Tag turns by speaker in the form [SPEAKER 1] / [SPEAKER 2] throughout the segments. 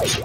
[SPEAKER 1] you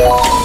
[SPEAKER 1] Oh.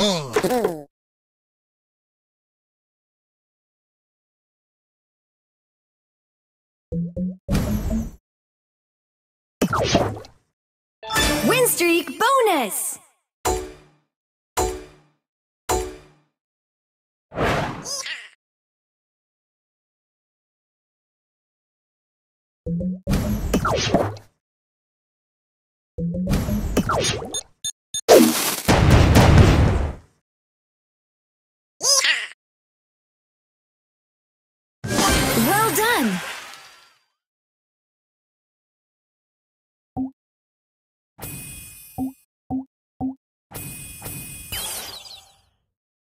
[SPEAKER 1] Huh. Win streak bonus! Yeah.